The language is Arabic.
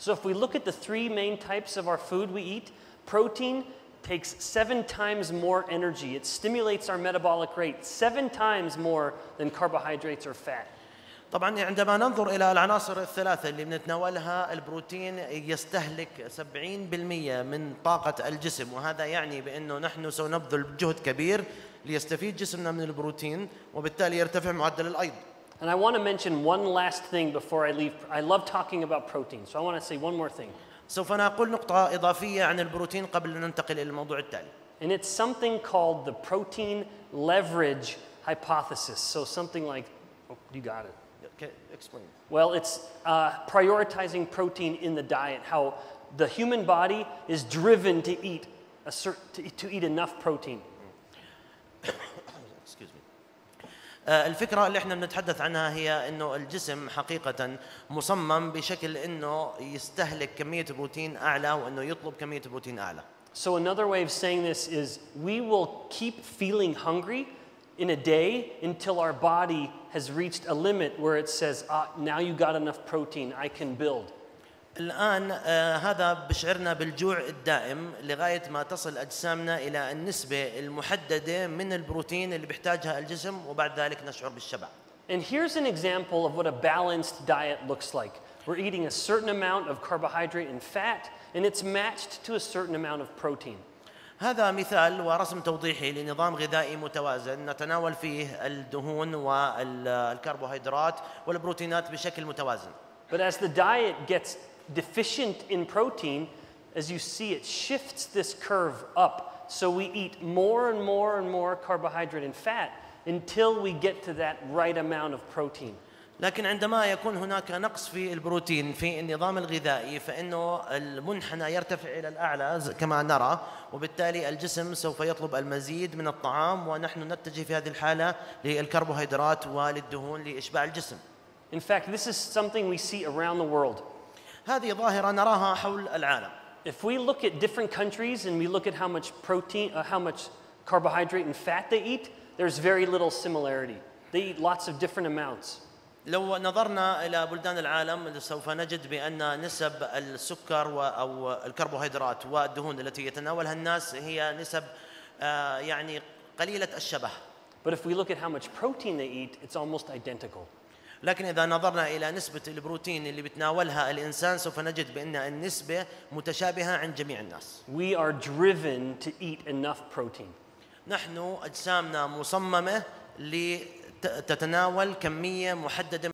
So if we look at the three main types of our food we eat, protein takes seven times more energy. It stimulates our metabolic rate seven times more than carbohydrates or fat. طبعا عندما ننظر إلى العناصر الثلاثة اللي بنتناولها البروتين يستهلك 70% من طاقة الجسم وهذا يعني بأنه نحن سنبذل جهد كبير ليستفيد جسمنا من البروتين وبالتالي يرتفع معدل الأيض And I want to mention one last thing before I leave. I love talking about protein, so I want to say one more thing. سوف نقول نقطه اضافيه عن البروتين قبل ان ننتقل الى الموضوع التالي And it's something called the protein leverage hypothesis. So something like, oh, you got it. Okay, explain. Well, it's uh, prioritizing protein in the diet, how the human body is driven to eat, a cer- to, to eat enough protein. الفكرة اللي إحنا بنتحدث عنها هي انه الجسم حقيقة مصمم بشكل انه يستهلك كمية بروتين اعلى وانه يطلب كمية بروتين اعلى. So, another way of saying this is we will keep feeling hungry in a day until our body has reached a limit where it says, ah, now you got enough protein, I can build. الآن آه، هذا بشعرنا بالجوع الدائم لغاية ما تصل أجسامنا إلى النسبة المحددة من البروتين اللي بيحتاجها الجسم وبعد ذلك نشعر بالشبع. And here's an example of what a balanced diet looks like. We're eating a certain amount of carbohydrate and fat, and it's matched to a certain amount of protein. هذا مثال ورسم توضيحي لنظام غذائي متوازن نتناول فيه الدهون والكربوهيدرات والبروتينات بشكل متوازن. But as the diet gets deficient in protein, as you see, it shifts this curve up. So we eat more and more and more carbohydrate and fat until we get to that right amount of protein. لكن عندما يكون هناك نقص في البروتين في النظام الغذائي فإنه المنحنى يرتفع إلى الأعلى ز- كما نرى وبالتالي الجسم سوف يطلب المزيد من الطعام ونحن نتجه في هذه الحالة للكربوهيدرات وللدهون لإشباع الجسم In fact, this is something we see around the world. هذه ظاهرة نراها حول العالم If we look at different countries and we look at how much protein, uh, how much carbohydrate and fat they eat, there's very little similarity. They eat lots of different amounts. لو نظرنا إلى بلدان العالم سوف نجد بأن نسب السكر أو الكربوهيدرات والدهون التي يتناولها الناس هي نسب آه، يعني قليلة الشبه But if we look at how much protein they eat, it's almost identical. لكن إذا نظرنا إلى نسبة البروتين اللي بتناولها الإنسان سوف نجد بأن النسبة متشابهة عند جميع الناس We are driven to eat enough protein. نحن أجسامنا مصممة لتتناول كمية محددة